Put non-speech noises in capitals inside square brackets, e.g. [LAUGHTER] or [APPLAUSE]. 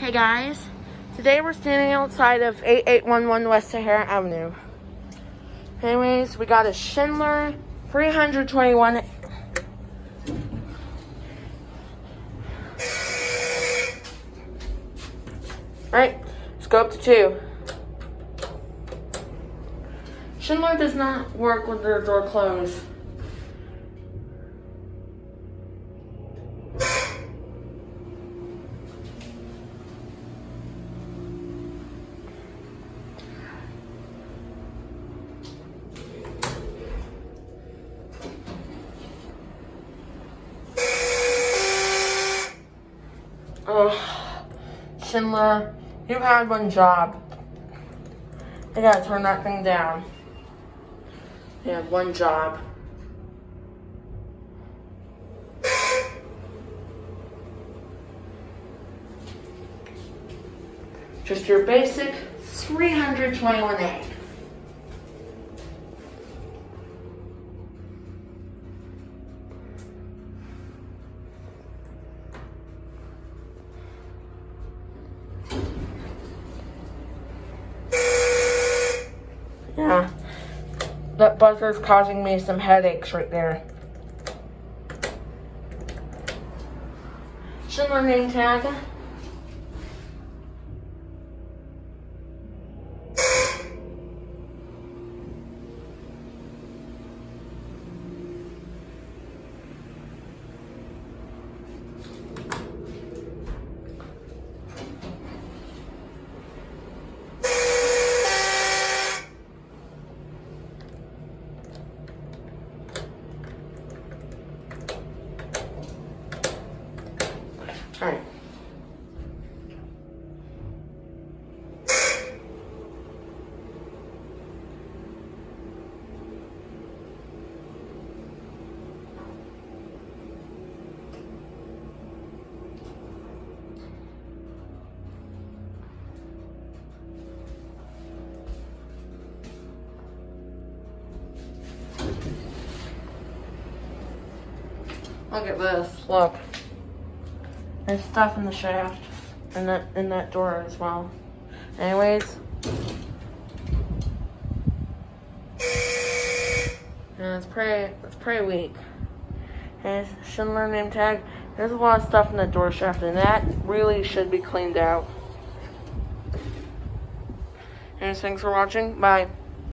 Hey guys, today we're standing outside of 8811 West Sahara Avenue. Anyways, we got a Schindler 321. Right, let's go up to two. Schindler does not work with their door closed. Oh, [SIGHS] Schindler, you had one job. I gotta turn that thing down. You had one job. Just your basic 321A. That buzzer's causing me some headaches right there. Schindler name tag. Alright. Look at this. Look. There's stuff in the shaft and that in that door as well. Anyways. And it's pretty it's pretty weak. And Schindler name tag. There's a lot of stuff in the door shaft and that really should be cleaned out. And thanks for watching. Bye.